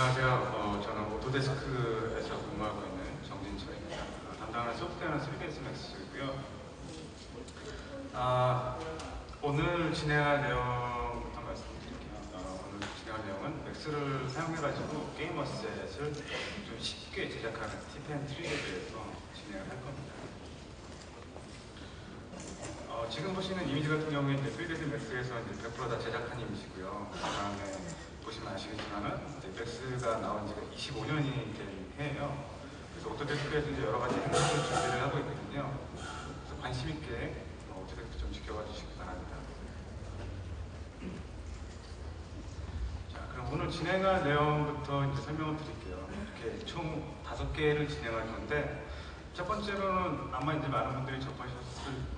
안녕하세요. 어, 저는 Autodesk에서 근무하고 있는 정진철입니다. 어, 담당하는 소프트웨어는 3ds max고요. 아, 오늘 진행할 내용부터 말씀드릴게요. 어, 오늘 진행할 내용은 Max를 사용해가지고 게임 asset을 좀 쉽게 제작하는 tip and trick에 대해서 진행을 할 겁니다. 어, 지금 보시는 이미지 같은 경우에 이제 3ds max에서 이제 100%다 제작한 이미지고요. 그 다음에 보시면 아시겠지만은 Max가 나온 지가 25년이 된 해예요. 그래서 Autodesk에서 이제 여러 가지 행사를 준비를 하고 있거든요. 그래서 관심 있게 어, Autodesk 좀 지켜봐 주시기 바랍니다. 자, 그럼 오늘 진행할 내용부터 이제 설명을 드릴게요. 이렇게 총 다섯 개를 진행할 건데 첫 번째로는 아마 이제 많은 분들이 접하셨을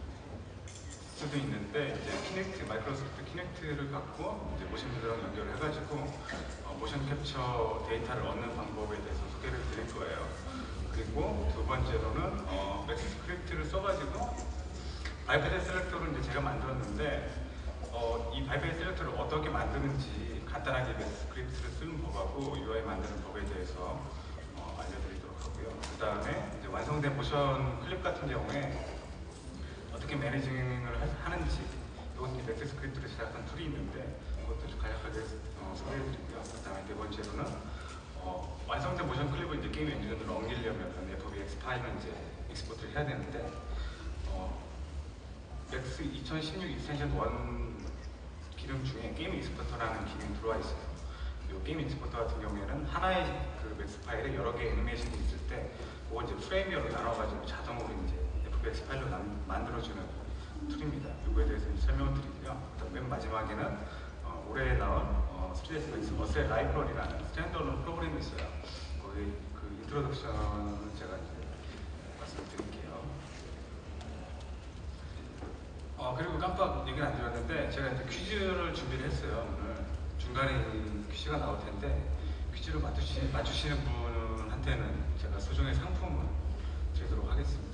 수도 있는데 이제 Kinect 마이크로소프트 Kinect를 갖고 이제 MotionBuilder랑 연결을 해가지고 어, 모션 캡처 데이터를 얻는 방법에 대해서 소개를 드릴 거예요. 그리고 두 번째로는 어, MaxScript를 써가지고 Biped selector를 이제 제가 만들었는데 어, 이 Biped selector를 어떻게 만드는지 간단하게 MaxScript를 쓰는 법하고 UI 만드는 법에 대해서 어, 알려드리도록 하고요. 그 다음에 이제 완성된 motion clip 같은 경우에 어떻게 managing을 하- 하는지 이제 MaxScript로 제작한 툴이 있는데 그것도 좀 간략하게 어, 소개해드리고요. 그 다음에 네 번째로는 어, 완성된 motion clip을 이제 게임 엔진으로 옮기려면 FBX 파일은 이제 export를 해야 되는데 어, Max 2016 extension 1 기능 중에 game exporter라는 기능이 들어와 있어요. 이 game exporter 같은 경우에는 하나의 그 Max 파일에 여러 개의 애니메이션이 있을 때 그걸 이제 프레임별로 나눠가지고 자동으로 이제 FBX 파일로 남- 만들어주는 툴입니다. 이거에 대해서 설명을 드리고요. 맨 마지막에는 어, 올해 나온 어, 3ds Max Asset Library라는 standalone 프로그램이 있어요. 거기 그 introduction을 제가 이제 말씀드릴게요. 어, 그리고 깜빡 얘기는 안 드렸는데 제가 이제 퀴즈를 준비를 했어요. 오늘 중간에 이 퀴즈가 나올 텐데 퀴즈를 맞추시, 맞추시는 분한테는 제가 소정의 상품을 드리도록 하겠습니다.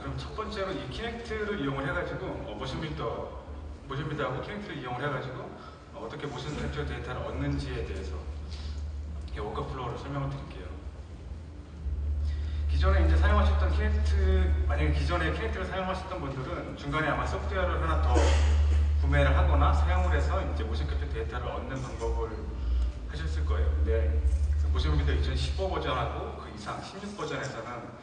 자, 그럼 첫 번째로 이 Kinect를 이용을 해가지고 어, MotionBuilder, MotionBuilder하고 Kinect를 이용을 해가지고 어, 떻게 모션 캡처 데이터를 얻는지에 대해서 이렇게 workflow를 설명을 드릴게요. 기존에 이제 사용하셨던 Kinect, 만약에 기존에 Kinect를 사용하셨던 분들은 중간에 아마 소프트웨어를 하나 더 구매를 하거나 사용을 해서 이제 모션 캡처 데이터를 얻는 방법을 하셨을 거예요. 근데 MotionBuilder 2015 버전하고 그 이상 16 버전에서는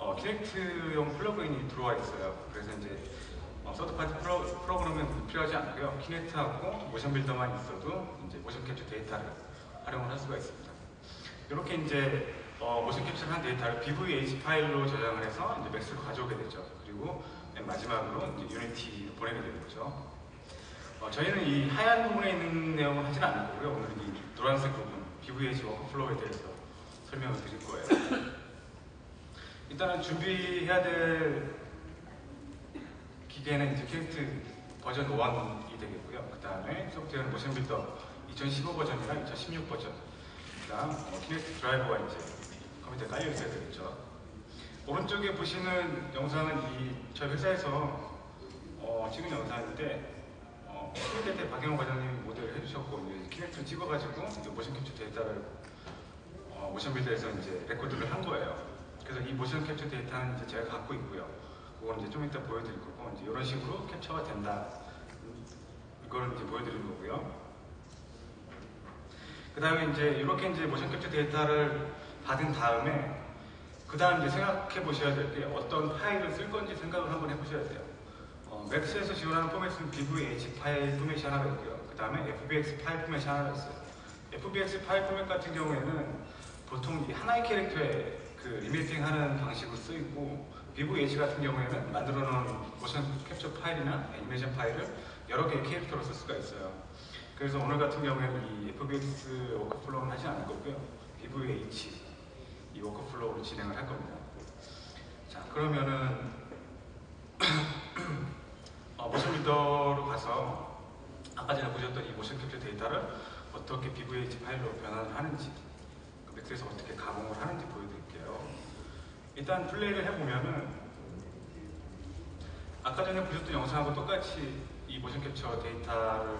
어, Kinect용 plug-in이 들어와 있어요. 그래서 이제 어, third party 프로, 프로그램은 필요하지 않고요. Kinect하고 MotionBuilder만 있어도 이제 모션 캡처 데이터를 활용을 할 수가 있습니다. 이렇게 이제 어, 모션 캡처를 한 데이터를 BVH 파일로 저장을 해서 이제 Max로 가져오게 되죠. 그리고 맨 마지막으로 이제 Unity로 보내게 되는 거죠. 어, 저희는 이 하얀 부분에 있는 내용을 하지는 않을 거고요. 오늘은 이 노란색 부분, BVH workflow에 대해서 설명을 드릴 거예요. 일단은 준비해야 될 기계는 이제 Kinect 버전 5이 되겠고요. 그 다음에 소프트웨어는 MotionBuilder 2015 버전이랑 2016 버전. 그 다음 어, Kinect 드라이버가 이제 컴퓨터에 깔려 있어야 되겠죠. 오른쪽에 보시는 영상은 이 저희 회사에서 어, 찍은 영상인데 어, Kinect 때 박영호 과장님이 모델을 해주셨고 이제 Kinect 찍어가지고 모션 캡처 데이터를 어, MotionBuilder에서 이제 record를 한 거예요. 그래서 이 모션 캡처 데이터는 이제 제가 갖고 있고요. 그거는 이제 좀 이따 보여드릴 거고 이제 이런 식으로 캡처가 된다. 이걸 이제 보여드리는 거고요. 그 다음에 이제 이렇게 이제 모션 캡처 데이터를 받은 다음에 그 다음 이제 생각해 보셔야 될 게 어떤 파일을 쓸 건지 생각을 한번 해보셔야 돼요. 어, Max에서 지원하는 포맷은 BVH 파일 포맷이 하나가 있고요. 그 다음에 FBX 파일 포맷이 하나가 있어요. FBX 파일 포맷 같은 경우에는 보통 이 하나의 캐릭터에 그 remapping 하는 방식으로 쓰이고 BVH 같은 경우에는 만들어 놓은 모션 캡처 파일이나 애니메이션 파일을 여러 개의 캐릭터로 쓸 수가 있어요. 그래서 오늘 같은 경우에는 이 FBX workflow는 하지 않을 거고요. BVH 이 workflow로 진행을 할 겁니다. 자 그러면은 어, MotionBuilder로 가서 아까 전에 보셨던 이 모션 캡처 데이터를 어떻게 BVH 파일로 변환을 하는지 그 Max에서 어떻게 가공을 하는지 보여드릴게요. 일단 플레이를 해보면은 아까 전에 보셨던 영상하고 똑같이 이 모션 캡처 데이터를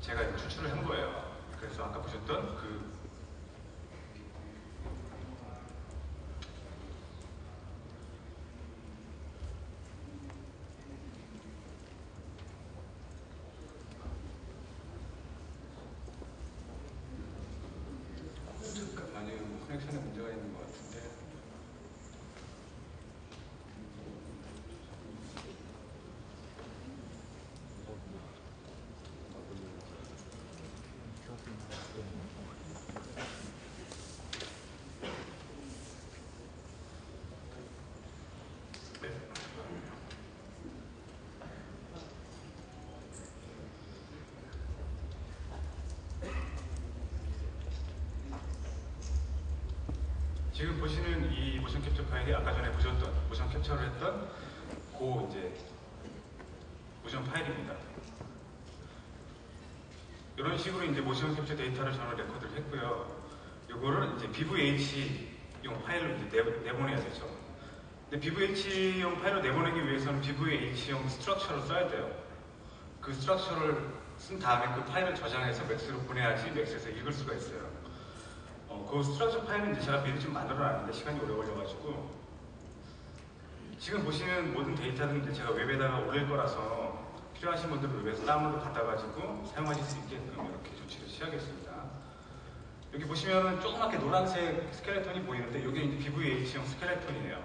제가 추출을 한 거예요. 그래서 아까 보셨던 그 잠깐만요. 커넥션에 문제가 있는 것 같은데. 네. 지금 보시는 이 모션 캡처 파일이 아까 전에 보셨던 모션 캡처를 했던 그 이제 모션 파일입니다. 이런 식으로 이제 모션 캡처 데이터를 저는 record를 했고요. 이거를 이제 BVH용 파일로 이제 내, 내보내야 되죠. 근데 BVH용 파일로 내보내기 위해서는 BVH용 structure를 써야 돼요. 그 structure를 쓴 다음에 그 파일을 저장해서 Max로 보내야지 Max에서 읽을 수가 있어요. 어, 그 structure 파일은 이제 제가 미리 좀 만들어놨는데 시간이 오래 걸려가지고 지금 보시는 모든 데이터는 이제 제가 웹에다가 올릴 거라서 필요하신 분들은 웹에서 다운로드 받아가지고 사용하실 수 있게끔 이렇게 조치를 취하겠습니다. 여기 보시면은 조그맣게 노란색 skeleton이 보이는데 이게 이제 BVH용 skeleton이에요.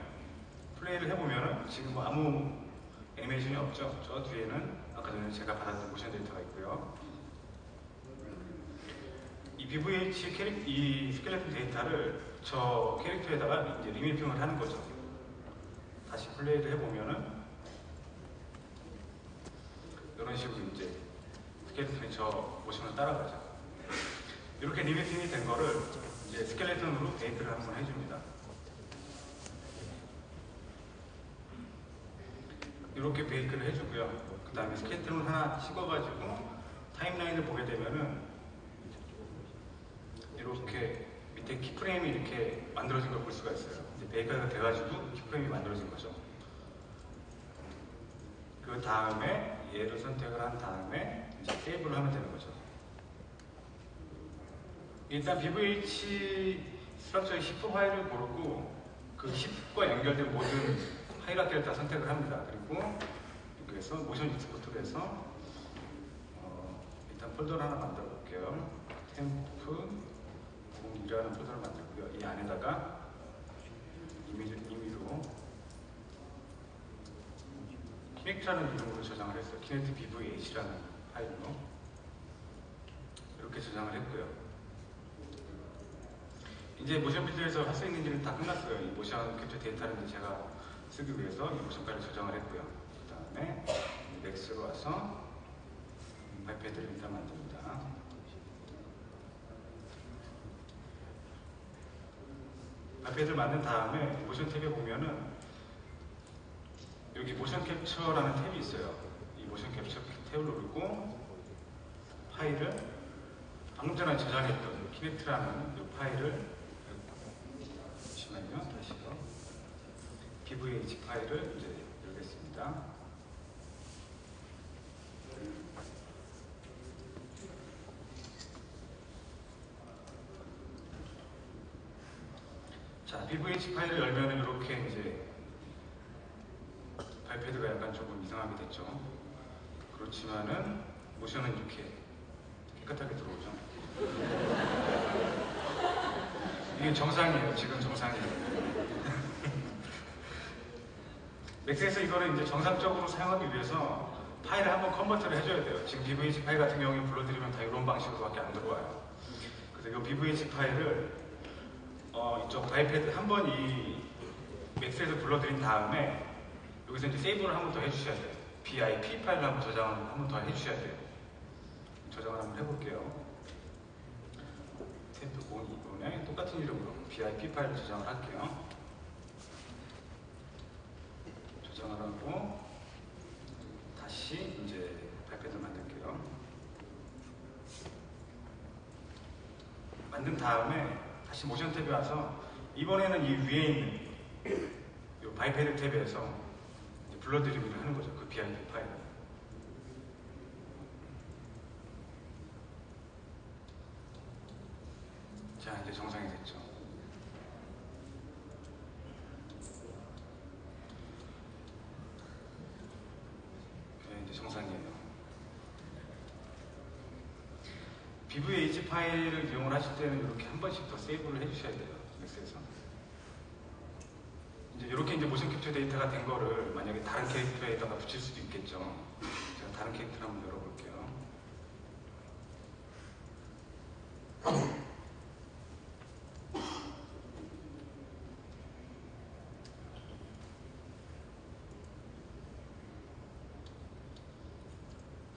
플레이를 해보면은 지금 뭐 아무 애니메이션이 없죠. 저 뒤에는 아까 전에 제가 받았던 모션 데이터가 있고요. 이 BVH 캐릭, 이 스켈레톤 데이터를 저 캐릭터에다가 이제 remapping을 하는 거죠. 다시 플레이를 해보면은 이런 식으로 이제 skeleton이 저 모션을 따라가죠. 이렇게 remapping이 된 거를 이제 스켈레톤으로 베이크를 한번 해줍니다. 이렇게 베이크를 해주고요. 그 다음에 스켈레톤을 하나 찍어가지고 타임라인을 보게 되면은 이렇게 밑에 키프레임이 이렇게 만들어진 걸 볼 수가 있어요. 이제 베이크가 돼가지고 키프레임이 만들어진 거죠. 그 다음에 얘를 선택을 한 다음에 이제 세이브를 하면 되는 거죠. 일단 BVH structure의 hip 파일을 고르고 그 10과 연결된 모든 hierarchy를 다 선택을 합니다. 그리고 여기에서 모션 export를 해서 어, 일단 폴더를 하나 만들어 볼게요. temp 02라는 폴더를 만들고요. 이 안에다가 이미지, 임의로 Kinect라는 이름으로 저장을 했어요. Kinect BVH라는 파일로 이렇게 저장을 했고요. 이제 MotionBuilder에서 할 수 있는 일은 다 끝났어요. 이 모션 캡처 데이터를 제가 쓰기 위해서 이 모션 파일을 저장을 했고요. 그 다음에 Max로 와서 Biped를 일단 만듭니다. Biped를 만든 다음에 모션 탭에 보면은 여기 모션 캡처라는 탭이 있어요. 이 모션 캡처 탭을 누르고 파일을 방금 전에 저장했던 Kinect라는 이 파일을 잠시만요. 다시요. BVH 파일을 이제 열겠습니다. 자, BVH 파일을 열면은 이렇게 이제 발패드가 약간 조금 이상하게 됐죠. 그렇지만은 모션은 이렇게 깨끗하게 들어오죠. 이게 정상이에요. 지금 정상이에요. 맥스에서 이거를 이제 정상적으로 사용하기 위해서 파일을 한번 컨버트를 해줘야 돼요. 지금 BVH 파일 같은 경우에 불러드리면 다 이런 방식으로밖에 안 들어와요. 그래서 이 BVH 파일을 어, 이쪽 biped 한 번 이 Max에서 불러드린 다음에 여기서 이제 save를 한 번 더 해주셔야 돼요. BIP 파일을 한번 저장을 한 번 더 해주셔야 돼요. 저장을 한번 해볼게요. temp 02번에 똑같은 이름으로 BIP 파일을 저장을 할게요. 저장을 하고 다시 이제 biped 만들게요. 만든 다음에 다시 모션 tab에 와서 이번에는 이 위에 있는 이 biped tab에서 불러드리기를 하는 거죠. 그 BIP 파일. 자, 이제 정상이 됐죠. BVH 파일을 이용을 하실 때는 이렇게 한 번씩 더 세이브를 해주셔야 돼요. 맥스에서. 이제 이렇게 이제 모션 캡처 데이터가 된 거를 만약에 다른 캐릭터에다가 붙일 수도 있겠죠. 제가 다른 캐릭터를 한번 열어볼게요.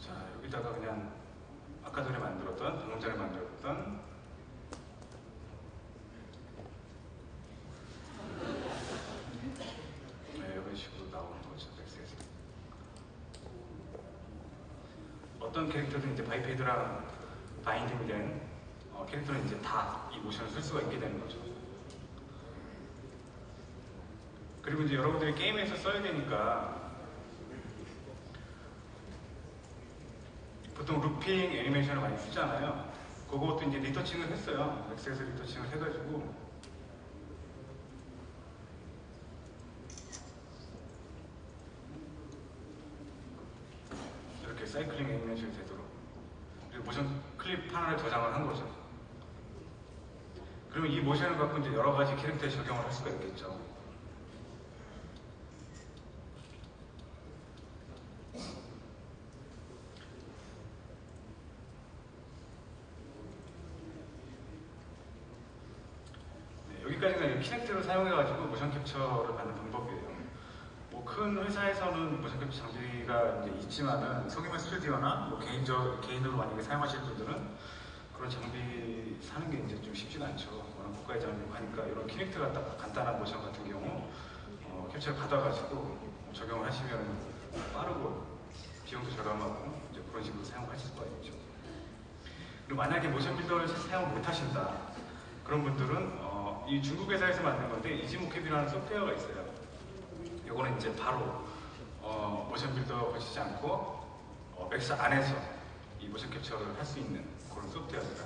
자, 여기다가 그냥 아까 전에 만들었던, 방금 전에 만들었던 네, 이런 식으로 나오는 거죠, Max에서. 어떤 캐릭터든 이제 biped랑 binding이 된 어, 캐릭터는 이제 다 이 모션을 쓸 수가 있게 되는 거죠. 그리고 이제 여러분들이 게임에서 써야 되니까 보통 looping 애니메이션을 많이 쓰잖아요. 그것도 이제 retouching을 했어요. Max에서 retouching을 해가지고 이렇게 cycling 애니메이션이 되도록 그리고 모션 클립 하나를 저장을 한 거죠. 그러면 이 모션을 갖고 이제 여러 가지 캐릭터에 적용을 할 수가 있겠죠. 네, 여기까지가 이 Kinect를 사용해가지고 모션 캡처를 받는 방법이에요. 뭐 큰 회사에서는 모션 캡처 장비가 이제 있지만은 소규모 스튜디오나 뭐 개인적 개인으로 만약에 사용하실 분들은 그런 장비 사는 게 이제 좀 쉽지가 않죠. 워낙 고가의 장비고 하니까 이런 Kinect 같다 간단한 모션 같은 경우 어, 캡처를 받아가지고 적용을 하시면 빠르고 비용도 저렴하고 이제 그런 식으로 사용하실 수가 있죠. 그리고 만약에 MotionBuilder를 사용 못 하신다. 그런 분들은 어, 이 중국 회사에서 만든 건데 Easy Mocap이라는 소프트웨어가 있어요. 요거는 이제 바로 어, MotionBuilder 거치지 않고 어, Max 안에서 이 모션 캡처를 할 수 있는 그런 소프트웨어입니다.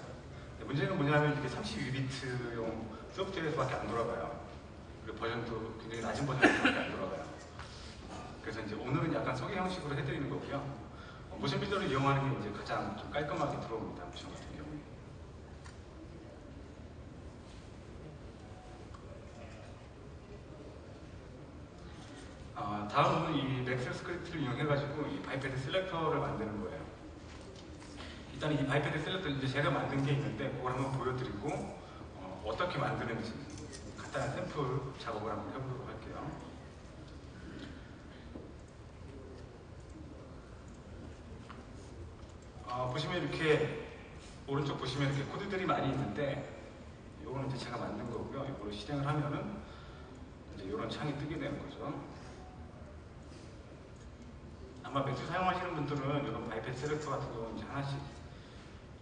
문제는 뭐냐면 이게 32비트용 소프트웨어에서밖에 안 돌아가요. 그리고 버전도 굉장히 낮은 버전에서밖에 안 돌아가요. 그래서 이제 오늘은 약간 소개 형식으로 해드리는 거고요. 어, MotionBuilder를 이용하는 게 이제 가장 좀 깔끔하게 들어옵니다. 모션 같은 경우에. 아, 다음은 이 MAXScript를 이용해가지고 이 biped selector를 만드는 거예요. 일단 이 biped selector 이제 제가 만든 게 있는데 그걸 한번 보여드리고 어, 떻게 만드는지 간단한 샘플 작업을 한번 해보도록 할게요. 어, 보시면 이렇게 오른쪽 보시면 이렇게 코드들이 많이 있는데 이거는 이제 제가 만든 거고요. 이거를 실행을 하면은 이제 이런 창이 뜨게 되는 거죠. 아마 Max 사용하시는 분들은 이런 biped selector 같은 경우는 이제 하나씩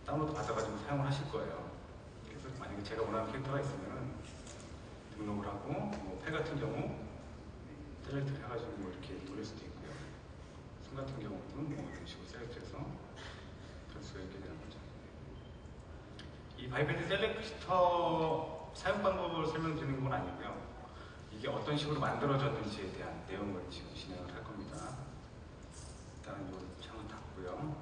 다운로드 받아가지고 사용을 하실 거예요. 그래서 만약에 제가 원하는 캐릭터가 있으면 등록을 하고 뭐 팔 같은 경우 select 해가지고 뭐 이렇게 돌릴 수도 있고요. 손 같은 경우는 뭐 이런 식으로 select해서 될 수가 있게 되는 거죠. 이 biped selector 사용 방법을 설명드리는 건 아니고요. 이게 어떤 식으로 만들어졌는지에 대한 내용을 지금 진행을 할 겁니다. 일단은 이 창은 닫고요.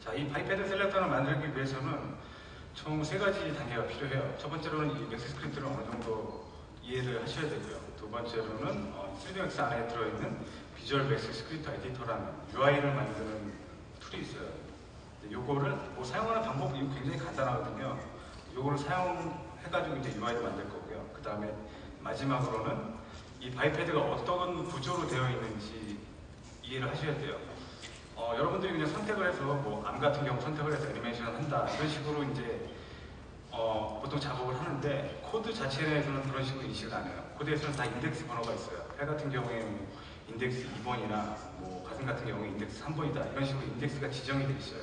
자, 이 biped selector를 만들기 위해서는 총 세 가지 단계가 필요해요. 첫 번째로는 이 MAXScript를 어느 정도 이해를 하셔야 되고요. 두 번째로는 어, 3DX 안에 들어있는 Visual MAXScript Editor라는 UI를 만드는 tool이 있어요. 요거를 뭐 사용하는 방법이 굉장히 간단하거든요. 요거를 사용해가지고 이제 UI를 만들 거고요. 그 다음에 마지막으로는 이 biped가 어떤 구조로 되어 있는지 이해를 하셔야 돼요. 어, 여러분들이 그냥 선택을 해서 뭐 arm 같은 경우 선택을 해서 애니메이션을 한다 이런 식으로 이제 어, 보통 작업을 하는데 코드 자체에서는 그런 식으로 인식을 안 해요. 코드에서는 다 인덱스 번호가 있어요. 팔 같은 경우에 뭐 인덱스 2번이나 뭐 가슴 같은 경우에 인덱스 3번이다 이런 식으로 인덱스가 지정이 돼 있어요.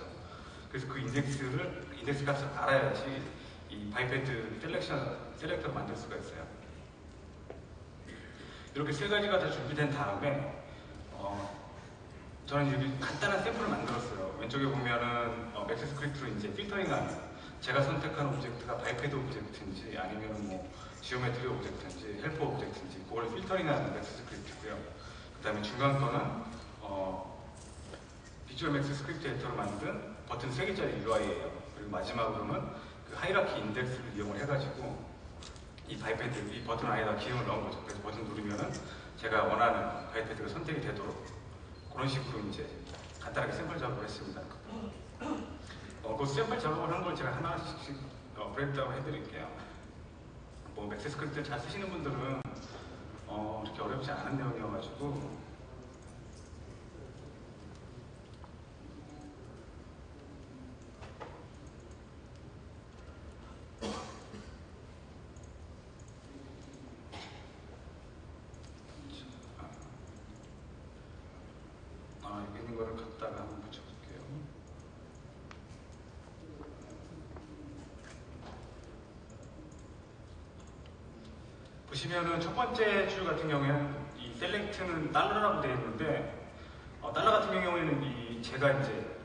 그래서 그 인덱스를 인덱스 값을 알아야지 이 biped selection selector를 만들 수가 있어요. 이렇게 세 가지가 다 준비된 다음에 어, 저는 여기 간단한 샘플을 만들었어요. 왼쪽에 보면은 어, MAXScript로 이제 filtering하는 제가 선택한 object가 biped object인지 아니면 뭐 geometry object인지 helper object인지 그걸 filtering하는 MAXScript고요. 그 다음에 중간 거는 어, Visual MAXScript Editor로 만든 버튼 3개짜리 UI예요. 그리고 마지막으로는 그 hierarchy 인덱스를 이용을 해가지고 이 biped, 이 버튼 안에다 기능을 넣은 거죠. 그래서 버튼 누르면은 제가 원하는 biped가 선택이 되도록 그런 식으로 이제 간단하게 샘플 작업을 했습니다. 어, 그 샘플 작업을 한 걸 제가 하나씩 어, breakdown 해드릴게요. 뭐 MAXScript 잘 쓰시는 분들은 어, 이렇게 어렵지 않은 내용이어가지고 아, 여기 있는 거를 갖다가 한번 붙여볼게요. 보시면은 첫 번째 줄 같은 경우에는 이 select는 달러라고 되어 있는데 어, 달러 같은 경우에는 이 제가 이제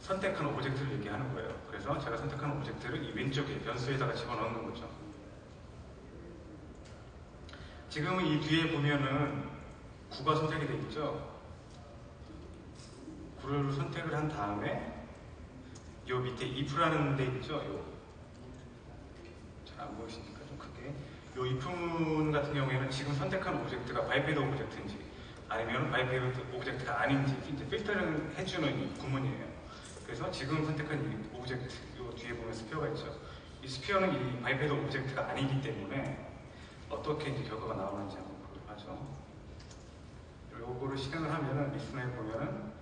선택한 object를 얘기하는 거예요. 그래서 제가 선택한 object를 이 왼쪽에 변수에다가 집어넣는 거죠. 지금은 이 뒤에 보면은 구가 선택이 되어 있죠. 구를 선택을 한 다음에 요 밑에 if라는 데 있죠. 요 잘 안 보이시니까 요 if문 같은 경우에는 지금 선택한 object가 Biped object인지 아니면 Biped object가 아닌지 필터링 해주는 이 구문이에요. 그래서 지금 선택한 이 object 요 뒤에 보면 sphere가 있죠. 이 sphere는 이 Biped object가 아니기 때문에 어떻게 이제 결과가 나오는지 한번 보도록 하죠. 요거를 실행을 하면은 listener에 보면은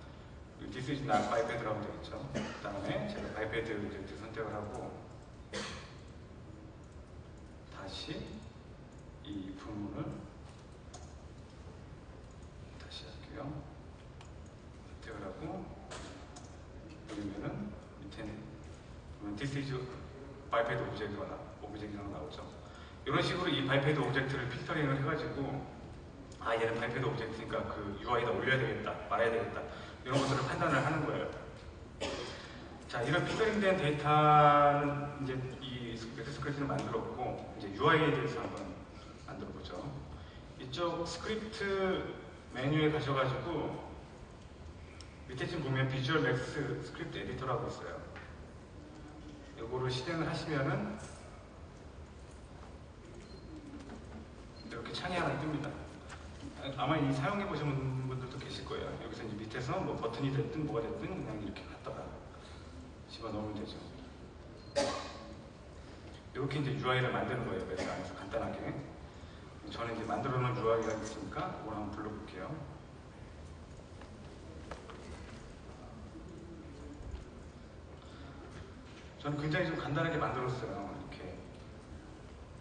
This is not Biped라고 되어 있죠. 그 다음에 제가 Biped object 선택을 하고 다시 이 구문을 다시 할게요. 선택을 하고 누르면은 밑에는 This is Biped object가 나, object가 나오죠. 이런 식으로 이 Biped object를 필터링을 해가지고 아 얘는 Biped object니까 그 UI에다 올려야 되겠다 말아야 되겠다 이런 것들을 판단을 하는 거예요. 자 이런 필터링된 데이터는 이제 이 스크립트를 만들었고 이제 UI에 대해서 한번. 이쪽 스크립트 메뉴에 가셔가지고 밑에 좀 보면 Visual MaxScript Editor라고 있어요. 이거를 실행을 하시면은 이렇게 창이 하나 뜹니다. 아마 이 사용해 보신 분들도 계실 거예요. 여기서 이제 밑에서 뭐 버튼이 됐든 뭐가 됐든 그냥 이렇게 갖다가 집어 넣으면 되죠. 이렇게 이제 UI를 만드는 거예요. Max 안에서 간단하게. 저는 이제 만들어 놓은 UI가 있으니까 그걸 한번 불러볼게요. 저는 굉장히 좀 간단하게 만들었어요. 이렇게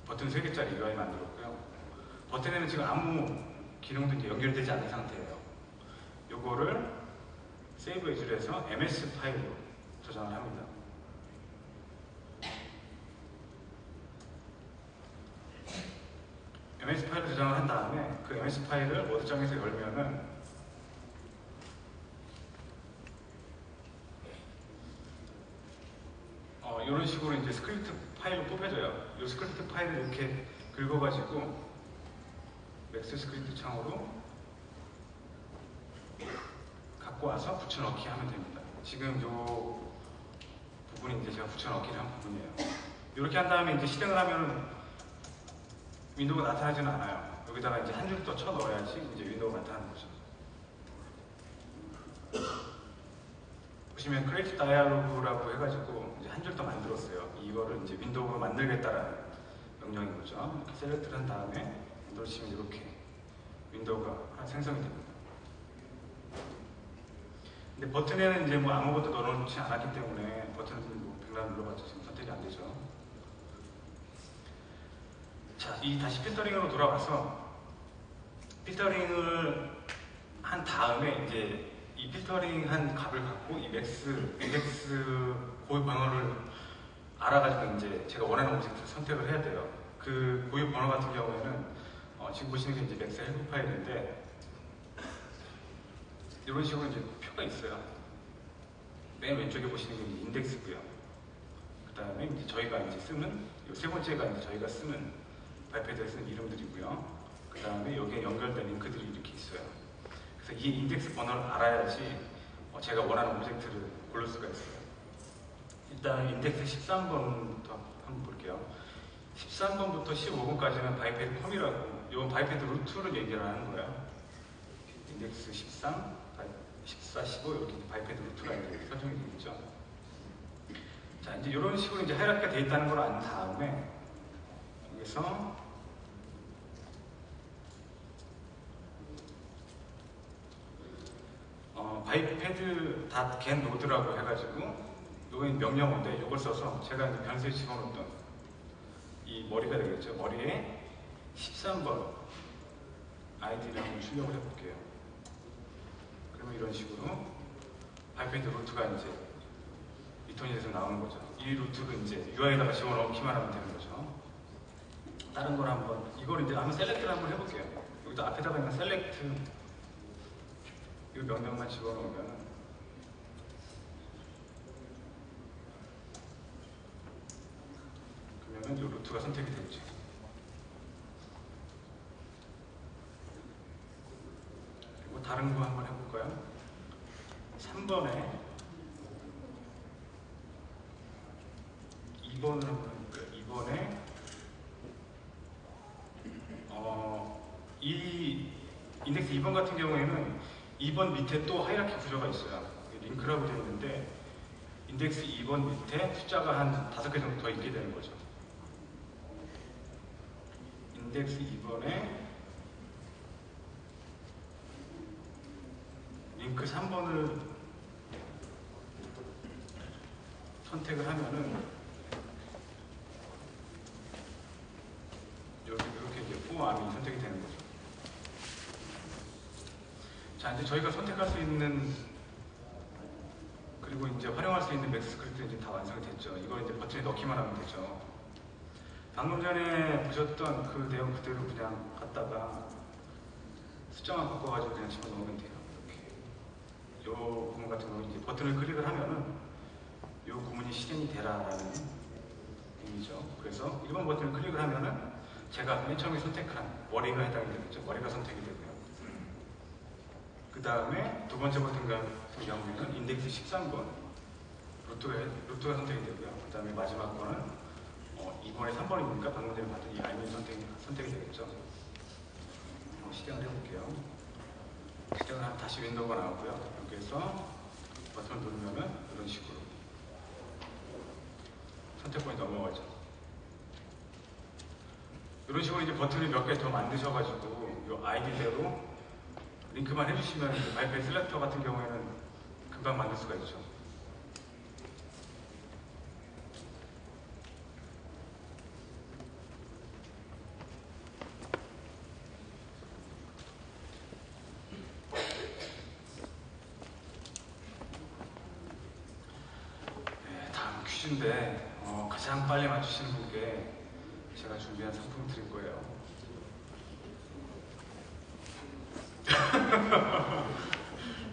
버튼 3개짜리 UI 만들었고요. 버튼에는 지금 아무 기능도 이제 연결되지 않은 상태예요. 요거를 세이브 에즈를 해서 MS 파일로 저장을 합니다. MS 파일을 저장을 한 다음에 그 MS 파일을 워드장에서 열면은 어, 이런 식으로 이제 스크립트 파일로 뽑혀져요. 이 스크립트 파일을 이렇게 긁어가지고 MaxScript 창으로 갖고 와서 붙여넣기 하면 됩니다. 지금 요 부분이 이제 제가 붙여넣기를 한 부분이에요. 이렇게 한 다음에 이제 실행을 하면 윈도우가 나타나지는 않아요. 여기다가 이제 한 줄 더 쳐 넣어야지 이제 윈도우가 나타나는 거죠. 보시면 create dialog라고 해가지고 이제 한 줄 더 만들었어요. 이거를 이제 윈도우로 만들겠다라는 명령인 거죠. 이렇게 select를 한 다음에 누르시면 이렇게 윈도우가 생성이 됩니다. 근데 버튼에는 이제 뭐 아무것도 넣어놓지 않았기 때문에 버튼을 뭐 백날 눌러봤자 지금 선택이 안 되죠. 자, 이 다시 필터링으로 돌아가서 필터링을 한 다음에 이제 이 필터링 한 값을 갖고 이 Max, 인덱스 고유 번호를 알아가지고 이제 제가 원하는 object를 선택을 해야 돼요. 그 고유 번호 같은 경우에는 어, 지금 보시는 게 이제 Max help 파일인데 이런 식으로 이제 표가 있어요. 맨 왼쪽에 보시는 게 인덱스고요. 그 다음에 이제 저희가 이제 쓰는 이 세 번째가 이제 저희가 쓰는 Biped에 쓰는 이름들이고요. 그 다음에 여기에 연결된 링크들이 이렇게 있어요. 그래서 이 인덱스 번호를 알아야지 어, 제가 원하는 object를 고를 수가 있어요. 일단 인덱스 13번부터 한번 볼게요. 13번부터 15번까지는 Biped COM이라고 이건 Biped root를 얘기를 하는 거예요. 인덱스 13, 14, 15 이렇게 Biped root가 이제 설정이 되어 있죠. 자 이제 이런 식으로 이제 hierarchy가 되어 있다는 걸 안 다음에 여기서 어, Biped dot get node라고 해가지고 이건 명령어인데 이걸 써서 제가 이제 변수에 집어넣었던 이 머리가 되겠죠. 머리에 13번 아이디를 한번 출력을 해볼게요. 그러면 이런 식으로 Biped root가 이제 return이 돼서 나오는 거죠. 이 root를 이제 UI에다가 집어넣기만 하면 되는 거죠. 다른 걸 한번 이걸 이제 한번 select를 한번 해볼게요. 여기다 앞에다가 있는 select 이 명령만 집어넣으면 그러면은 이 root가 선택이 되죠. 그리고 다른 거 한번 해볼까요? 3번에 2번을 한번 해볼까요? 2번에 어, 이 인덱스 2번 같은 경우에는 2번 밑에 또 하이라키 구조가 있어요. 링크라고 되어 있는데 인덱스 2번 밑에 숫자가 한 5개 정도 더 있게 되는 거죠. 인덱스 2번에 링크 3번을 선택을 하면은 여기 이렇게 이제 forearm이 선택이 되는 거죠. 자, 이제 저희가 선택할 수 있는 그리고 이제 활용할 수 있는 MaxScript 이제 다 완성이 됐죠. 이걸 이제 버튼에 넣기만 하면 되죠. 방금 전에 보셨던 그 내용 그대로 그냥 갖다가 숫자만 바꿔가지고 그냥 집어 넣으면 돼요. 이렇게. 요 구문 같은 경우 이제 버튼을 클릭을 하면은 요 구문이 실행이 되라라는 의미죠. 그래서 1번 버튼을 클릭을 하면은 제가 맨 처음에 선택한 머리가 해당이 되겠죠. 머리가 선택이 되고요. 그 다음에 두 번째 버튼 같은 경우에는 인덱스 13번 루트가, 루트가 선택이 되고요. 그 다음에 마지막 거는 어, 2번에 3번이니까 방금 전에 봤던 이 아이콘 선택이, 선택이 되겠죠. 어, 실행을 해볼게요. 실행을 하면 다시 윈도우가 나오고요. 여기에서 버튼을 누르면은 이런 식으로 선택권이 넘어가죠. 이런 식으로 이제 버튼을 몇 개 더 만드셔가지고 이 아이디대로 링크만 해주시면 Biped selector 같은 경우에는 금방 만들 수가 있죠. 네, 다음 퀴즈인데 어, 가장 빨리 맞추시는 분께 제가 준비한 상품 드릴 거예요.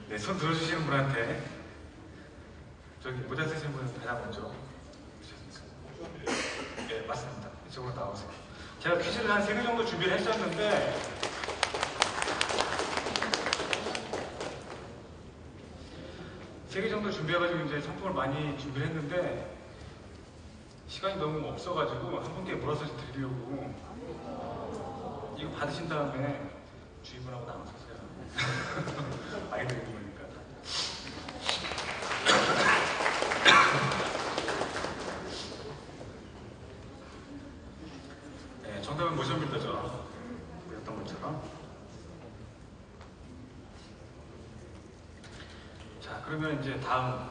네, 손 들어주시는 분한테 저기 모자 쓰시는 분은 가장 먼저 네, 맞습니다. 이쪽으로 나오세요. 제가 퀴즈를 한 세 개 정도 준비를 했었는데 세 개 정도 준비해가지고 이제 상품을 많이 준비를 했는데 시간이 너무 없어가지고 한 분께 물어서 드리려고 이거 받으신 다음에 주인분하고 나눠주세요. 많이 드리는 거니까. 네, 정답은 MotionBuilder죠. 보셨던 것처럼. 자, 이제 다음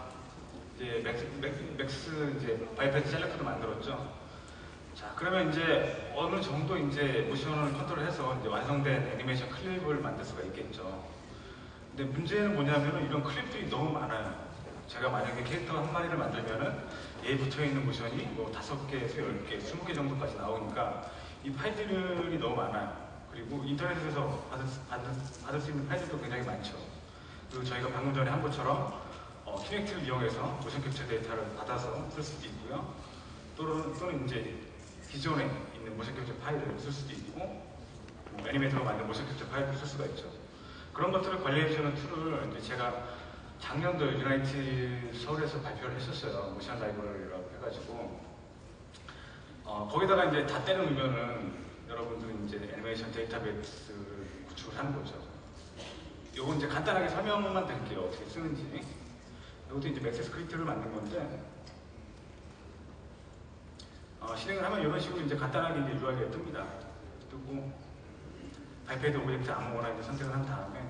이제 Max, Max, Max 이제 Biped selector도 만들었죠. 자, 그러면 이제 어느 정도 이제 모션을 컨트롤해서 이제 완성된 애니메이션 클립을 만들 수가 있겠죠. 근데 문제는 뭐냐면은 이런 클립들이 너무 많아요. 제가 만약에 캐릭터 한 마리를 만들면은 얘 붙어 있는 모션이 뭐 다섯 개에서 열 개, 스무 개 정도까지 나오니까 이 파일들이 너무 많아요. 그리고 인터넷에서 받을, 수- 받을, 받을 수 있는 파일들도 굉장히 많죠. 그리고 저희가 방금 전에 한 것처럼 어, Kinect를 이용해서 모션 캡처 데이터를 받아서 쓸 수도 있고요. 또는, 또는 이제 기존에 있는 모션 캡처 파일을 쓸 수도 있고 뭐 애니메이터로 만든 모션 캡처 파일도 쓸 수가 있죠. 그런 것들을 관리해주는 툴을 이제 제가 작년도 Unite 서울에서 발표를 했었어요. motion library라고 해가지고 어, 거기다가 이제 다 때려 넣으면은 여러분들은 이제 애니메이션 데이터베이스를 구축을 하는 거죠. 요거 이제 간단하게 설명만 드릴게요. 어떻게 쓰는지. 이것도 이제 MaxScript를 만든 건데 어, 실행을 하면 이런 식으로 이제 간단하게 이제 UI가 뜹니다. 뜨고 Biped object 아무거나 이제 선택을 한 다음에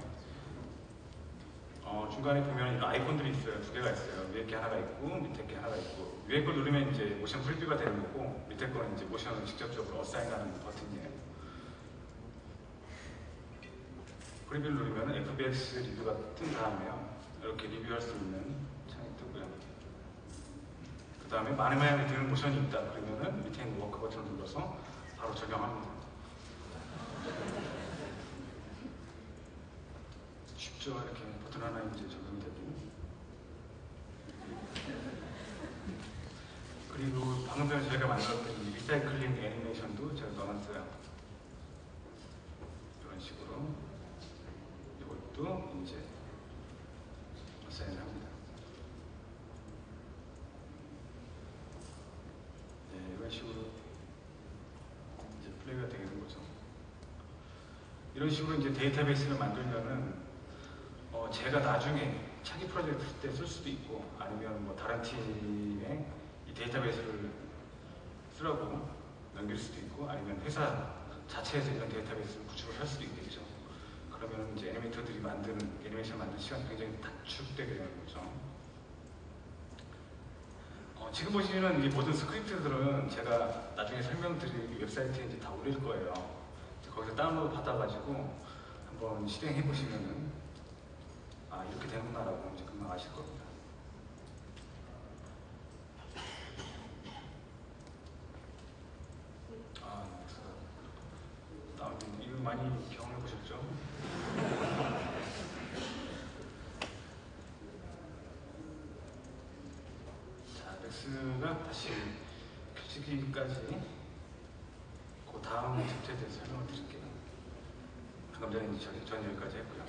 어, 중간에 보면 이런 아이콘들이 있어요. 두 개가 있어요. 위에 게 하나가 있고 밑에 게 하나가 있고 위에 걸 누르면 이제 모션 preview가 되는 거고 밑에 거는 이제 모션을 직접적으로 assign하는 버튼이에요. preview를 누르면 FBX 리뷰가 뜬 다음에요. 이렇게 리뷰할 수 있는. 그 다음에 많은 마음에 드는 모션이 있다 그러면은 밑에 있는 walk 버튼을 눌러서 바로 적용합니다. 쉽죠? 이렇게 버튼 하나 이제 적용이 되고. 그리고 방금 전에 저희가 만들었던 이 recycling 애니메이션도 제가 넣어놨어요. 이런 식으로. 이것도 이제 어사인을 합니다. 네, 이런 식으로 이제 플레이가 되는 거죠. 이런 식으로 이제 데이터베이스를 만들면은 어, 제가 나중에 차기 프로젝트 때 쓸 수도 있고 아니면 뭐 다른 팀에 이 데이터베이스를 쓰라고 넘길 수도 있고 아니면 회사 자체에서 이런 데이터베이스를 구축을 할 수도 있겠죠. 그러면 이제 애니메이터들이 만드는 애니메이션 만드는 시간이 굉장히 단축되게 되는 거죠. 어, 지금 보시는 이 모든 스크립트들은 제가 나중에 설명드릴 웹사이트에 이제 다 올릴 거예요. 거기서 다운로드 받아가지고 한번 실행해 보시면은 아 이렇게 되는구나라고 이제 금방 아실 겁니다. 아, 다운 이거 많이 경험해 보셨죠? 자, Max가 다시 켜지기까지 그 다음 챕터에 대해서 설명을 드릴게요. 저희 전 여기까지 했고요.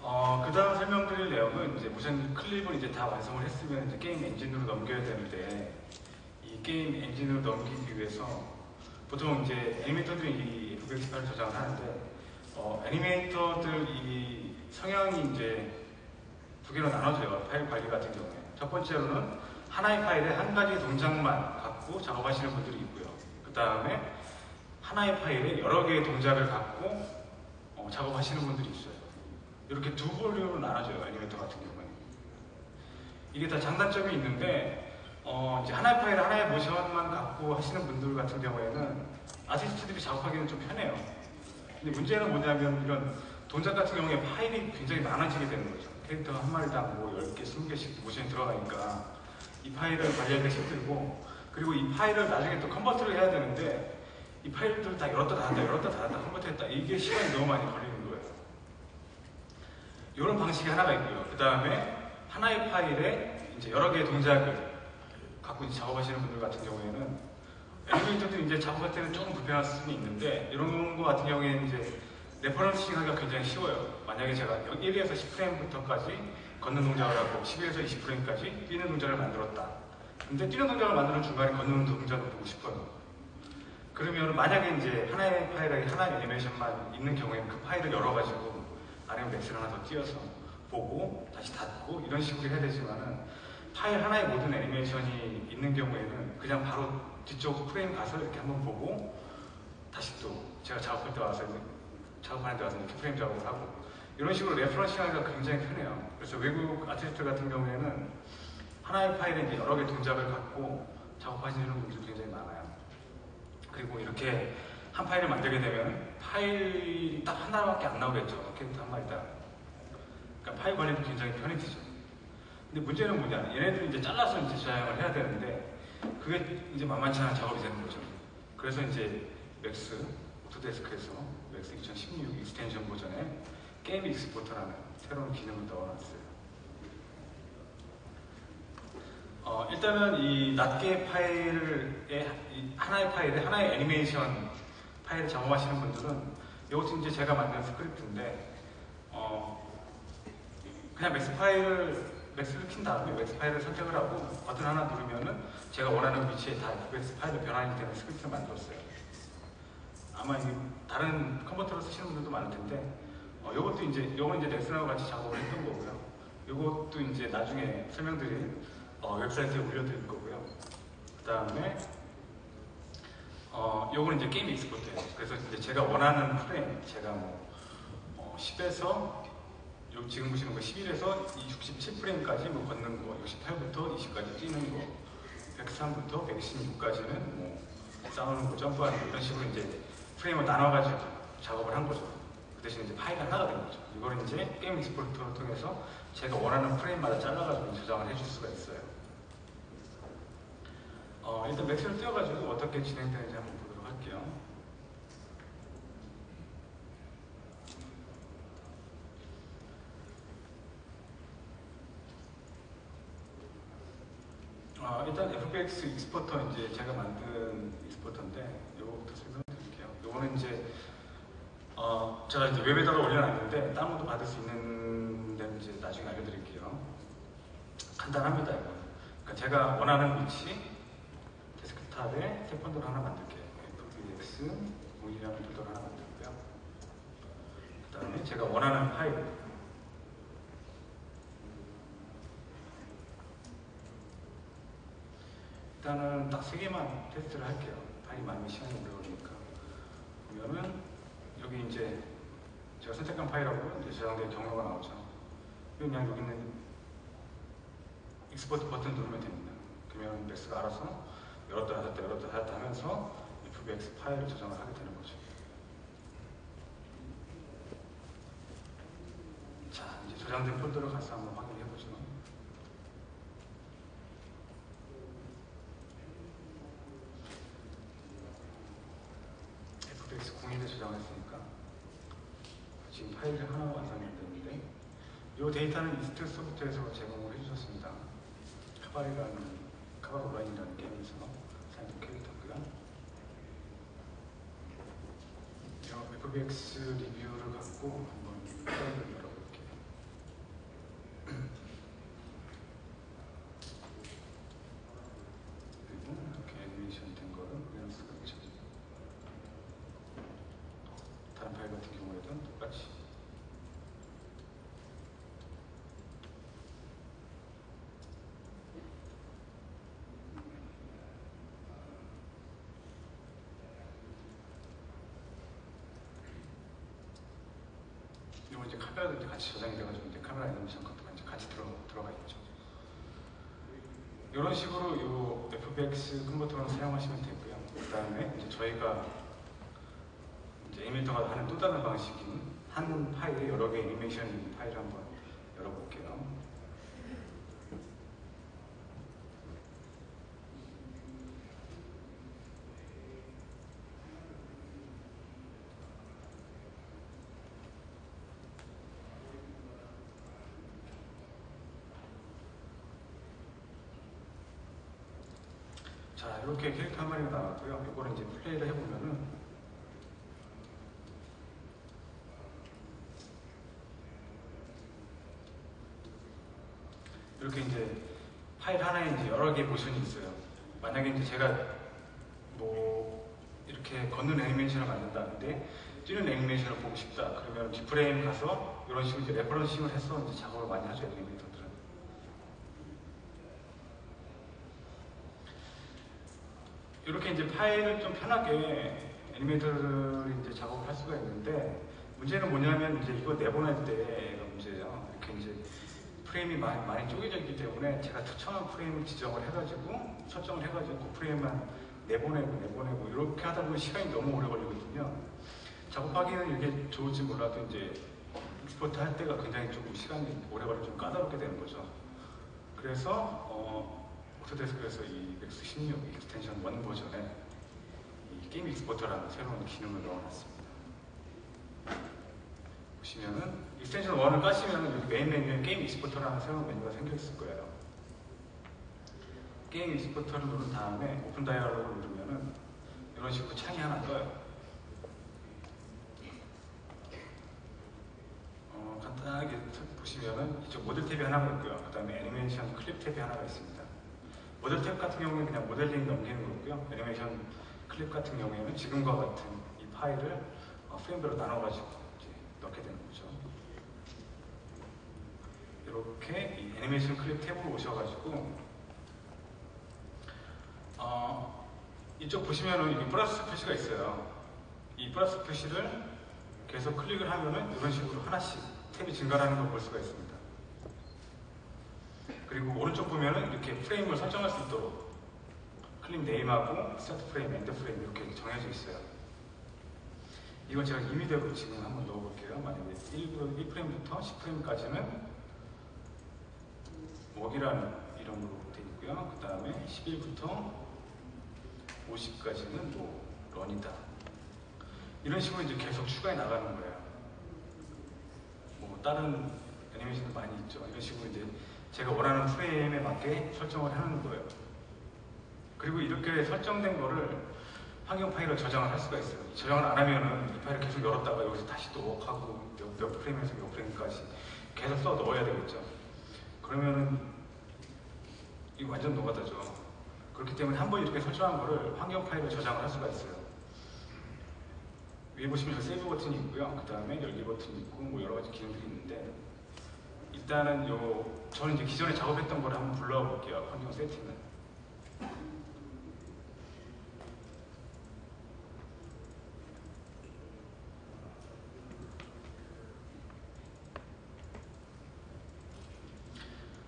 어, 그 다음 설명드릴 내용은 이제 모션 클립을 이제 다 완성을 했으면 이제 게임 엔진으로 넘겨야 되는데 이 게임 엔진으로 넘기기 위해서 보통 이제 애니메이터들이 이 FX 파일을 저장을 하는데 어, 애니메이터들 이 성향이 이제 두 개로 나눠져요. 파일 관리 같은 경우에. 첫 번째로는 하나의 파일에 한 가지 동작만 갖고 작업하시는 분들이 있고요. 그 다음에 하나의 파일에 여러 개의 동작을 갖고 어, 작업하시는 분들이 있어요. 이렇게 두 볼륨으로 나눠져요. 애니메이터 같은 경우에. 이게 다 장단점이 있는데 어, 이제 하나의 파일, 하나의 모션만 갖고 하시는 분들 같은 경우에는 아티스트들이 작업하기는 좀 편해요. 근데 문제는 뭐냐면 이런 동작 같은 경우에 파일이 굉장히 많아지게 되는 거죠. 캐릭터 한 마리당 뭐 10개, 20개씩 모션이 들어가니까 이 파일을 관리하기가 힘들고 그리고 이 파일을 나중에 또 convert를 해야 되는데 이 파일들을 다 열었다 닫았다 열었다 닫았다 convert 했다 이게 시간이 너무 많이 걸리는 거예요. 이런 방식이 하나가 있고요. 그 다음에 하나의 파일에 이제 여러 개의 동작을 갖고 작업하시는 분들 같은 경우에는 애니메이터들이 이제 작업할 때는 조금 불편할 수는 있는데 이런 거 같은 경우에는 이제 referencing 하기가 굉장히 쉬워요. 만약에 제가 1에서 10프레임부터까지 걷는 동작을 하고 11에서 20프레임까지 뛰는 동작을 만들었다. 근데 뛰는 동작을 만드는 중간에 걷는 동작을 보고 싶어요. 그러면 만약에 이제 하나의 파일에 하나의 애니메이션만 있는 경우에는 그 파일을 열어가지고 아니면 Max를 하나 더 띄어서 보고 다시 닫고 이런 식으로 해야 되지만은 파일 하나에 모든 애니메이션이 있는 경우에는 그냥 바로 뒤쪽 프레임 가서 이렇게 한번 보고 다시 또 제가 작업할 때 와서 작업하는 데 와서 이렇게 프레임 작업을 하고 이런 식으로 referencing 하기가 굉장히 편해요. 그래서 외국 아티스트 같은 경우에는 하나의 파일에 여러 개 동작을 갖고 작업하시는 분들이 굉장히 많아요. 그리고 이렇게 한 파일을 만들게 되면 파일이 딱 하나밖에 안 나오겠죠. 캐릭터 한 마리당. 그러니까 파일 관리도 굉장히 편해지죠. 근데 문제는 뭐냐? 얘네들 이제 잘라서 이제 저장을 해야 되는데 그게 이제 만만치 않은 작업이 되는 거죠. 그래서 이제 Max Autodesk에서 Max 2016 extension 버전에 Game Exporter라는 새로운 기능을 넣어놨어요. 어, 일단은 이 낱개 파일에 이 하나의 파일에 하나의 애니메이션 파일을 작업하시는 분들은 이것도 이제 제가 만든 스크립트인데 어, 그냥 Max 파일을 Max를 킨 다음에 Max 파일을 선택을 하고 버튼 하나 누르면은 제가 원하는 위치에 다 Max 파일로 변환이 되는 스크립트를 만들었어요. 아마 이 다른 컴퓨터로 쓰시는 분들도 많을 텐데 어, 이것도 이제 요건 이제 넥슨하고 같이 작업을 했던 거고요. 이것도 이제 나중에 설명드릴 어, 웹사이트에 올려드릴 거고요. 그 다음에 어, 요거는 이제 game export예요. 그래서 이제 제가 원하는 프레임, 제가 뭐 어, 10에서 요 지금 보시는 거 11에서 67프레임까지 뭐 걷는 거, 68부터 20까지 뛰는 거, 103부터 116까지는 뭐 싸우는 거, 점프하는 거 이런 식으로 이제 프레임을 나눠가지고 작업을 한 거죠. 그 대신 이제 파일이 하나가 된 거죠. 이걸 이제 game export를 통해서 제가 원하는 프레임마다 잘라가지고 저장을 해줄 수가 있어요. 어, 일단 Max를 띄워가지고 어떻게 진행되는지 한번 보도록 할게요. 어, 일단 FBX exporter 이제 제가 만든 exporter인데 이거부터 설명드릴게요. 이거는 이제 어, 제가 이제 웹에다가 올려놨는데 다운로드 받을 수 있는 데는 이제 나중에 알려드릴게요. 간단합니다 이거. 그러니까 제가 원하는 위치 탑에 새 폴더를 하나 만들게요. FBX 01이라는 폴더를 하나 만들고요. 그 다음에 제가 원하는 파일 일단은 딱 세 개만 테스트를 할게요. 파일이 많으면 시간이 오래 걸리니까. 보면은 여기 이제 제가 선택한 파일하고 이제 저장된 경로가 나오죠. 그냥 여기 있는 export 버튼 누르면 됩니다. 그러면 Max가 알아서 열었다 닫았다 열었다 닫았다 하면서 FBX 파일을 저장을 하게 되는 거죠. 자, 이제 저장된 폴더를 가서 한번 확인해 보죠. FBX 01에 저장했으니까 지금 파일이 하나 완성이 됐는데 이 데이터는 이스트 소프트에서 제공을 해주셨습니다. 카발이라는 카발 온라인이라는 게임에서 캐릭터고요. 이 FBX 리뷰를 갖고 한번 파일을 열어볼게요. 그리고 이렇게 애니메이션 된 거를 리눅스가 붙여줘. 다른 파일 같은 경우에도 똑같이 이제 카메라도 이제 같이 저장이 돼가지고 이제 카메라 애니메이션 같은 거 이제 같이 들어, 들어가 있죠. 이런 식으로 이 FBX 컨버터를 사용하시면 되고요. 그 다음에 이제 저희가 이제 애니메이터가 하는 또 다른 방식인 한 파일에 여러 개의 애니메이션 파일을 한번 열어볼게요. 자, 이렇게 캐릭터 한 마리가 나왔고요. 이거를 이제 플레이를 해보면은 이렇게 이제 파일 하나에 이제 여러 개의 모션이 있어요. 만약에 이제 제가 뭐 이렇게 걷는 애니메이션을 만든다는데 뛰는 애니메이션을 보고 싶다. 그러면 뒤 프레임 가서 이런 식으로 이제 referencing을 해서 이제 작업을 많이 하죠 애니메이터들은. 이렇게 이제 파일을 좀 편하게 애니메이터를 이제 작업을 할 수가 있는데 문제는 뭐냐면 이제 이거 내보낼 때가 문제예요. 이렇게 이제 프레임이 많이, 많이 쪼개져 있기 때문에 제가 특정한 프레임을 지정을 해가지고 설정을 해가지고 그 프레임만 내보내고 내보내고 이렇게 하다 보면 시간이 너무 오래 걸리거든요. 작업하기는 이게 좋을지 몰라도 이제 export 할 때가 굉장히 조금 시간이 오래 걸려 좀 까다롭게 되는 거죠. 그래서 어, Autodesk에서 이 Max 16 extension 1 버전에 이 game exporter라는 새로운 기능을 넣어놨습니다. 보시면은 extension 1을 까시면 여기 메인 메뉴에 game exporter라는 새로운 메뉴가 생겨 있을 거예요. game exporter를 누른 다음에 open dialog를 누르면은 이런 식으로 창이 하나 떠요. 어, 간단하게 보시면은 이쪽 모델 탭이 하나가 있고요. 그 다음에 애니메이션 클립 탭이 하나가 있습니다. 모델 탭 같은 경우는 그냥 모델링 넘기는 거고요. 애니메이션 클립 같은 경우에는 지금과 같은 이 파일을 어, 프레임별로 나눠가지고 이제 넣게 되는 거죠. 이렇게 이 애니메이션 클립 탭으로 오셔가지고 어, 이쪽 보시면은 여기 플러스 표시가 있어요. 이 플러스 표시를 계속 클릭을 하면은 이런 식으로 하나씩 탭이 증가하는 걸 볼 수가 있습니다. 그리고 오른쪽 보면은 이렇게 프레임을 설정할 수 있도록 clip name하고 start frame, end frame 이렇게 정해져 있어요. 이건 제가 임의대로 지금 한번 넣어볼게요. 만약에 1부터 1프레임부터 10프레임까지는 먹이라는 이름으로 되어 있고요. 그 다음에 11부터 50까지는 뭐 런이다. 이런 식으로 이제 계속 추가해 나가는 거예요. 뭐 다른 애니메이션도 많이 있죠. 이런 식으로 이제 제가 원하는 프레임에 맞게 설정을 하는 거예요. 그리고 이렇게 설정된 거를 환경 파일로 저장을 할 수가 있어요. 저장을 안 하면은 이 파일을 계속 열었다가 여기서 다시 또 하고 몇, 몇 프레임에서 몇 프레임까지 계속 써 넣어야 되겠죠. 그러면은 이거 완전 노가다죠. 그렇기 때문에 한 번 이렇게 설정한 거를 환경 파일로 저장을 할 수가 있어요. 위에 보시면 세이브 버튼이 있고요. 그 다음에 열기 버튼이 있고 뭐 여러 가지 기능들이 있는데 일단은 요 저는 이제 기존에 작업했던 거를 한번 불러와 볼게요. 환경 세팅을.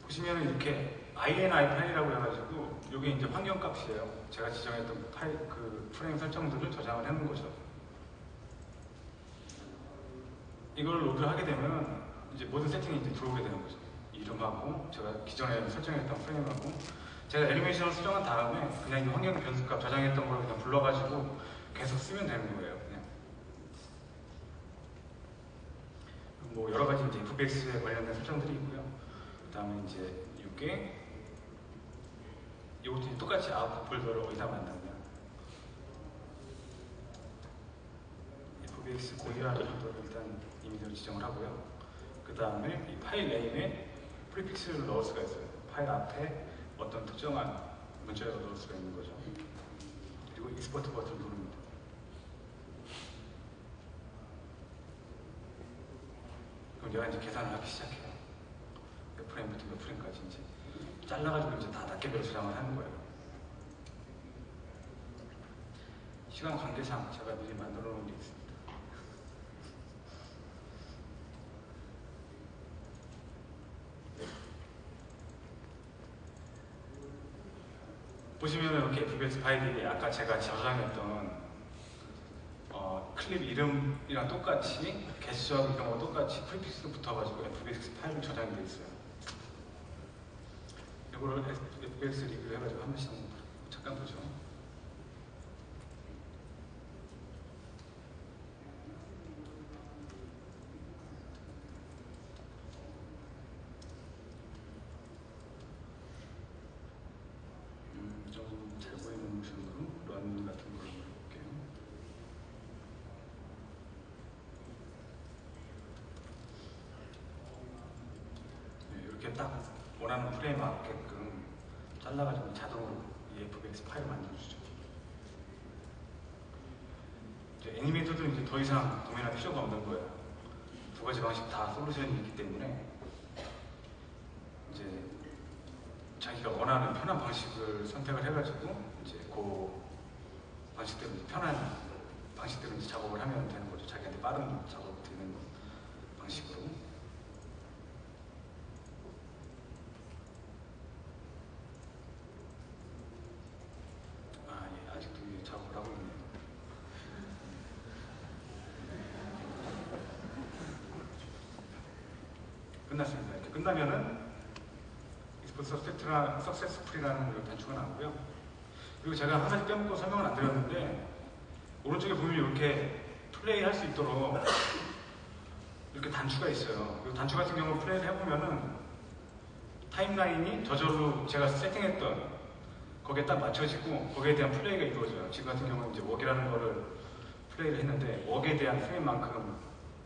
보시면은 이렇게 INI 파일이라고 해가지고 이게 이제 환경값이에요. 제가 지정했던 파일 그 프레임 설정들을 저장을 해놓은 거죠. 이걸 로드하게 되면 이제 모든 세팅이 이제 들어오게 되는 거죠. 이름하고 제가 기존에 설정했던 프레임하고 제가 애니메이션을 수정한 다음에 그냥 이 환경 변수값 저장했던 걸 그냥 불러가지고 계속 쓰면 되는 거예요. 그냥. 뭐 여러 가지 이제 FBX에 관련된 설정들이 있고요. 그다음에 이제 이게 이것도 똑같이 아웃풋 폴더를 어디다 만드냐 FBX 02라는 폴더를 일단 임의로 지정을 하고요. 그 다음에 이 file name에 prefix를 넣을 수가 있어요. 파일 앞에 어떤 특정한 문자를 넣을 수가 있는 거죠. 그리고 export 버튼을 누릅니다. 그럼 얘가 이제 계산을 하기 시작해요. 몇 프레임부터 몇 프레임까지 이제 잘라가지고 이제 다 낱개별로 저장을 하는 거예요. 시간 관계상 제가 미리 만들어 놓은 게 있습니다. 보시면 이렇게 FBS 파일이 아까 제가 저장했던 어, 클립 이름이랑 똑같이 개수하고 이런 거 똑같이 prefix로 붙어가지고 FBX 파일로 저장이 돼 있어요. 이거를 FBX Review 해가지고 한 번씩 잠깐 보죠. 음, 좀 잘 보이는 모션으로 런 같은 걸로 해볼게요. 네, 이렇게 딱 원하는 프레임 맞게끔 잘라가지고 자동으로 이 FBX 파일 만들어주죠. 이제 애니메이터도 이제 더 이상 고민할 필요가 없는 거예요. 두 가지 방식 다 솔루션이 있기 때문에 이제 자기가 원하는 편한 방식을 선택을 해가지고 이제 그 방식대로 편한 방식대로 이제 작업을 하면 되는 거죠. 자기한테 빠른 작업 되는 방식으로. 아, 예, 아직도 이게 작업을 하고 있네요. 끝나면은 export success라, successful이라는 단추가 나오고요. 그리고 제가 한 가지 빼먹고 설명을 안 드렸는데 오른쪽에 보면 이렇게 플레이 할 수 있도록 이렇게 단추가 있어요. 이 단추 같은 경우 플레이를 해보면은 timeline이 저절로 제가 세팅했던 거기에 딱 맞춰지고 거기에 대한 플레이가 이루어져요. 지금 같은 경우는 이제 walk이라는 거를 플레이를 했는데 웍에 대한 프레임만큼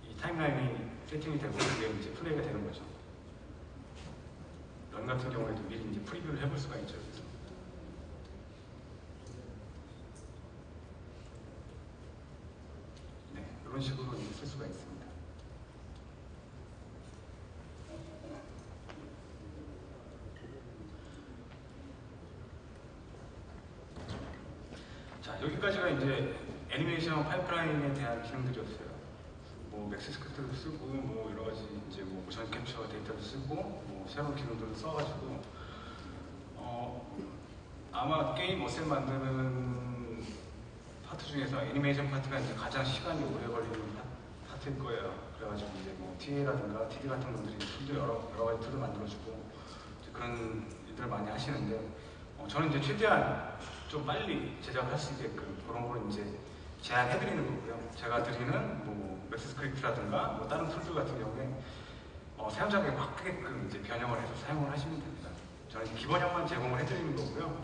이 타임라인이 세팅이 되고 그게 이제 플레이가 되는 거죠. 런 같은 경우에도 미리 이제 프리뷰를 해볼 수가 있죠. 그래서. 네, 이런 식으로 이제 쓸 수가 있습니다. 자, 여기까지가 이제 애니메이션 파이프라인에 대한 기능들이었어요. 뭐 Max 스크립트도 쓰고 뭐 여러 가지 이제 뭐 motion capture 데이터도 쓰고 뭐 새로운 기능들을 써가지고 어 아마 게임 asset 만드는 파트 중에서 애니메이션 파트가 이제 가장 시간이 오래 걸리는 파- 파트일 거예요. 그래가지고 이제 뭐 TA라든가 TD 같은 분들이 tool도 여러 여러 가지 tool을 만들어주고 이제 그런 일들을 많이 하시는데 어, 저는 이제 최대한 좀 빨리 제작을 할 수 있게끔 그런 걸 이제 제안해드리는 거고요. 제가 드리는 뭐 Max 스크립트라든가 뭐 다른 tool들 같은 경우에 어, 사용자에게 맞게끔 이제 변형을 해서 사용을 하시면 됩니다. 저는 기본형만 제공을 해드리는 거고요.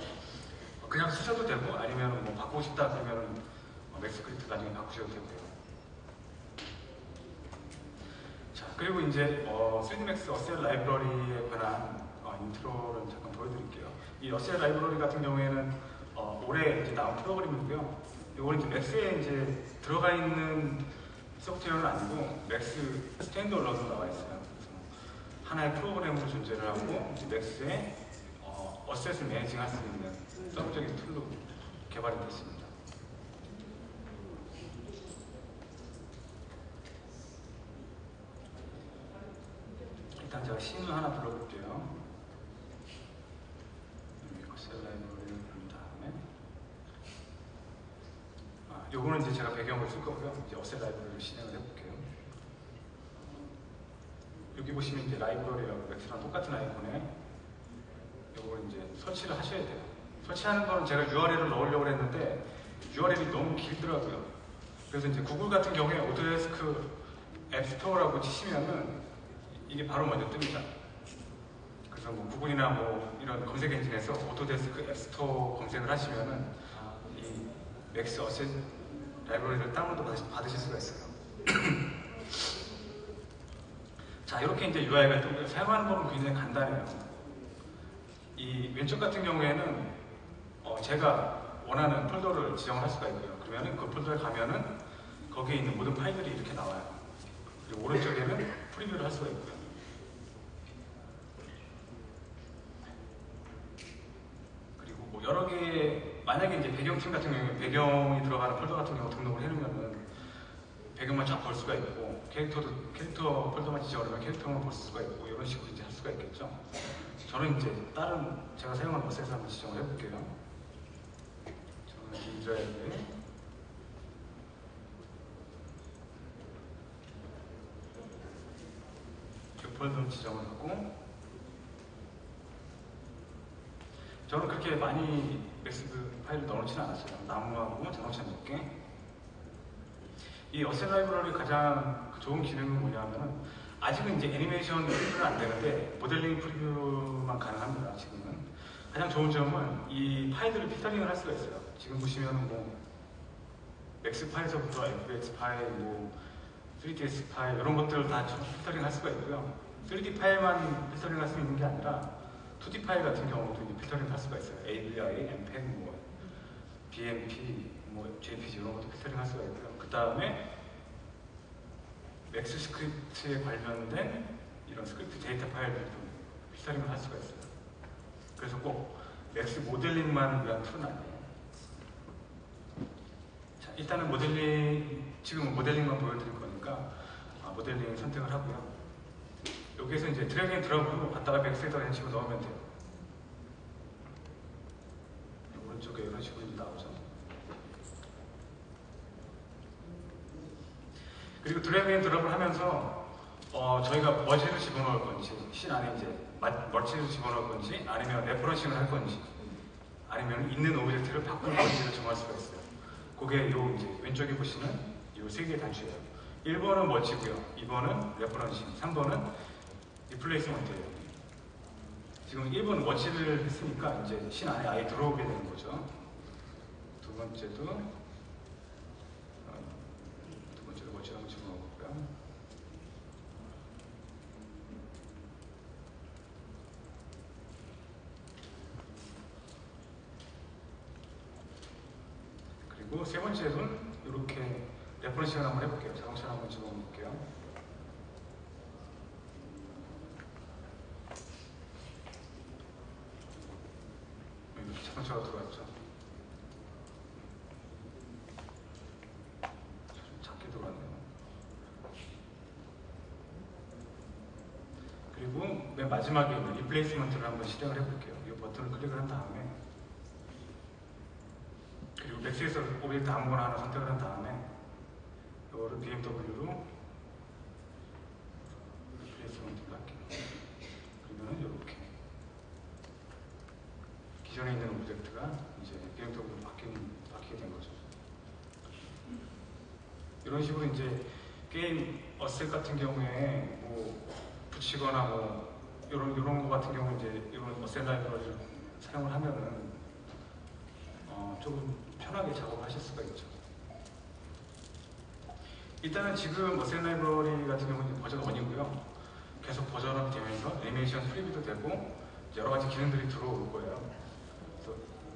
어, 그냥 쓰셔도 되고 아니면 뭐 바꾸고 싶다 그러면 어, Max 스크립트 나중에 바꾸셔도 되고요. 자 그리고 이제 어, 3dmax 어셀 라이브러리에 관한 어, intro를 잠깐 보여드릴게요. 이 asset 라이브러리 같은 경우에는 어, 올해 이제 나온 프로그램이고요. 이거는 이제 Max에 이제 들어가 있는 소프트웨어는 아니고 Max standalone으로 나와 있어요. 그래서 하나의 프로그램으로 존재를 하고 Max에 어, asset을 managing할 수 있는 sub적인 tool로 개발이 됐습니다. 일단 제가 scene을 하나 불러볼게요. 음, asset 라이브러리를 부른 다음에 아, 요거는 이제 제가 배경을 쓸 거고요. 이제 asset 라이브러리를 실행을 해볼게요. 여기 보시면 이제 라이브러리라고 Max랑 똑같은 아이콘에 요걸 이제 설치를 하셔야 돼요. 설치하는 거는 제가 URL을 넣으려고 했는데 URL이 너무 길더라고요. 그래서 이제 구글 같은 경우에 Autodesk App Store라고 치시면은 이게 바로 먼저 뜹니다. 그래서 뭐 Google이나 뭐 이런 검색 엔진에서 Autodesk App Store 검색을 하시면은 이 맥스 어셋 라이브러리를 다운로드 받으- 받으실 수가 있어요. 자, 이렇게 이제 UI가 또 사용하는 법은 굉장히 간단해요. 이 왼쪽 같은 경우에는 어, 제가 원하는 폴더를 지정을 할 수가 있고요. 그러면은 그 폴더에 가면은 거기에 있는 모든 파일들이 이렇게 나와요. 그리고 오른쪽에는 프리뷰를 할 수가 있고요. 그리고 뭐 여러 개 만약에 이제 배경팀 같은 경우에 배경이 들어가는 폴더 같은 경우 등록을 해놓으면은 배경만 쫙 볼 수가 있고 캐릭터도 캐릭터 폴더만 지정을 하면 캐릭터만 볼 수가 있고 이런 식으로 이제 할 수가 있겠죠. 저는 이제 다른 제가 사용하는 것에서 한번 지정을 해볼게요. 저는 이 드라이브에 이 폴더 지정을 하고 저는 그렇게 많이 Max 파일을 넣어놓지는 않았어요. 나무하고 자동차 몇 개. 이 asset 라이브러리 가장 그 좋은 기능은 뭐냐면은 아직은 이제 애니메이션 preview는 안 되는데 모델링 preview만 가능합니다. 지금은 가장 좋은 점은 이 파일들을 filtering을 할 수가 있어요. 지금 보시면 뭐 Max 파일서부터 FX 파일, 뭐 3ds 파일 이런 것들을 다 필터링 할 수가 있고요. 3D 파일만 필터링 할 수 있는 게 아니라 2D 파일 같은 경우도 이제 필터링 할 수가 있어요. AVI, MPEG, 뭐 BMP, 뭐 JPG 이런 것도 필터링 할 수가 있고요. 그 다음에 Max 스크립트에 관련된 이런 스크립트 데이터 파일들도 filtering을 할 수가 있어요. 그래서 꼭 Max 모델링만 위한 tool은 아니에요. 자, 일단은 모델링, 지금 모델링만 보여드릴 거니까 아, 모델링 선택을 하고요. 여기에서 이제 drag and drop으로 갖다가 Max에다 이런 식으로 넣으면 돼요. 오른쪽에 이런 식으로 나오죠. 그리고 drag and drop을 하면서 어, 저희가 머지를 집어넣을 건지 신 안에 이제 마- merge를 집어넣을 건지 아니면 referencing을 할 건지 아니면 있는 object를 바꿀 건지를 정할 수가 있어요. 그게 요 이제 왼쪽에 보시는 요 세 개의 단추예요. 1번은 merge고요. 2번은 referencing, 3번은 replacement예요. 지금 1번 워치를 했으니까 이제 신 안에 아예 들어오게 되는 거죠. 두 번째도 어, 두 번째도 워치를 한번 집어넣어 볼까요? 그리고 세 번째는 이렇게 referencing을 한번 해볼게요. 자동차를 한번 집어넣을게요. 여기 자동차가 들어왔죠. 좀 작게 들어왔네요. 그리고 맨 마지막에 있는 replacement를 한번 실행을 해볼게요. 이 버튼을 클릭을 한 다음에 그리고 Max에서 object 아무거나 하나 선택을 한 다음에 이거를 BMW로 replacement를 할게요. 그러면 이렇게 기존에 있는 object가 이제 BMW로 바뀌는, 바뀌게 된 거죠. 이런 식으로 이제 게임 asset 같은 경우에 뭐 붙이거나 뭐 이런 이런 거 같은 경우 이제 이런 asset 라이브러리를 사용을 하면은 어, 조금 편하게 작업하실 수가 있죠. 일단은 지금 asset 라이브러리 같은 경우는 버전 1이고요. 계속 버전업이 되면서 애니메이션 프리뷰도 되고 여러 가지 기능들이 들어올 거예요.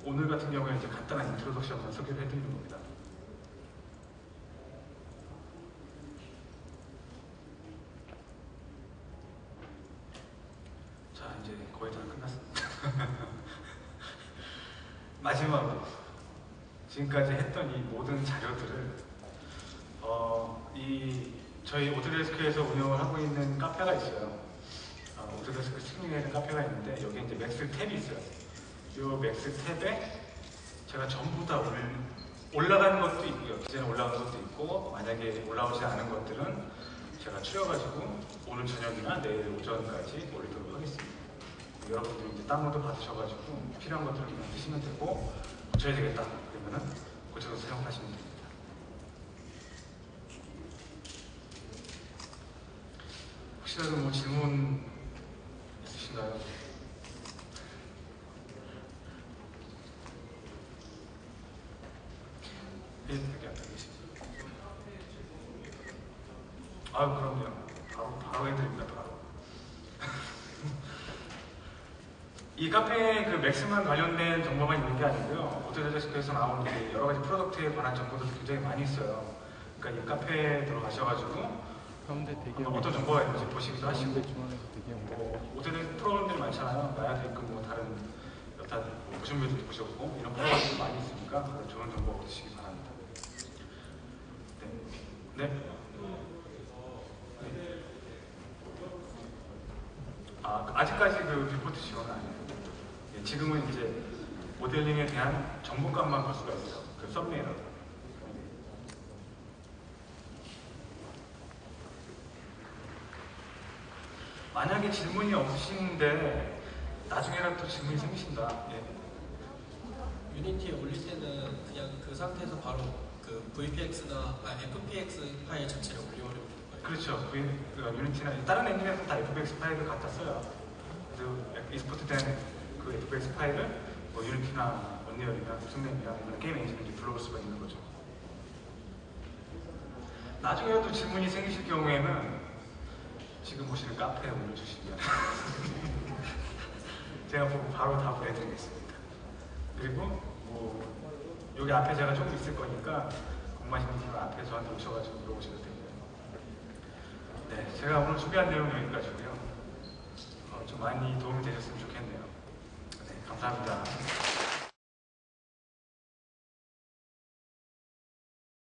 오늘 같은 경우에 이제 간단한 introduction만 소개를 해드리는 겁니다. 자, 이제 거의 다 끝났습니다. 마지막으로 지금까지 했던 이 모든 자료들을 어, 이 저희 Autodesk에서 운영을 하고 있는 카페가 있어요. 어, Autodesk 스트리밍이라는 카페가 있는데 여기 이제 Max 탭이 있어요. 이 Max 탭에 제가 전부 다 올, 올라가는 것도 있고요. 기존에 올라간 것도 있고 만약에 올라오지 않은 것들은 제가 추려가지고 오늘 저녁이나 내일 오전까지 올리도록 하겠습니다. 여러분들이 이제 다운로드 받으셔가지고 필요한 것들을 그냥 쓰시면 되고 고쳐야 되겠다 그러면은 고쳐서 사용하시면 됩니다. 혹시라도 뭐 질문 있으신가요? 아유 그럼요. 바로 바로 해드립니다. 바로. 이 카페에 그 Max만 관련된 정보만 있는 게 아니고요. Autodesk에서 나온 게 여러 가지 product에 관한 정보들이 굉장히 많이 있어요. 그러니까 이 카페에 들어가셔가지고 어떤 정보가 있는지 보시기도 하시고 뭐 Autodesk 프로그램들이 많잖아요. 나야도 있고 뭐 다른 여타 뭐 보신분들도 보셨고 이런 프로그램들이 많이 있으니까 좋은 정보 얻으시기 바랍니다. 네. 아, 아직까지 그 리포트 지원은 아니에요. 예, 지금은 이제 모델링에 대한 정보값만 볼 수가 있어요. 그 썸네일하고. 만약에 질문이 없으신데 나중에라도 또 질문이 생기신다. 예. 유니티에 올릴 때는 그냥 그 상태에서 바로 그 VPX나 아, FPX 파일 자체를 거예요. 그렇죠. 그 Unity나 다른 엔진에서 다 FBX 파일을 갖다 써요. 그 export 된 그 FBX 파일을 뭐 Unity나 Unreal이나 무슨맵이나 이런 게임 엔진에 불러올 수가 있는 거죠. 나중에라도 질문이 생기실 경우에는 지금 보시는 카페에 올려주시면 제가 보고 바로 답을 해드리겠습니다. 그리고 뭐 여기 앞에 제가 조금 있을 거니까 분은 앞에 저한테 오셔가지고 물어보셔도 되고요. 네, 제가 오늘 준비한 내용은 여기까지고요. 어, 좀 많이 도움이 되셨으면 좋겠네요. 네, 감사합니다.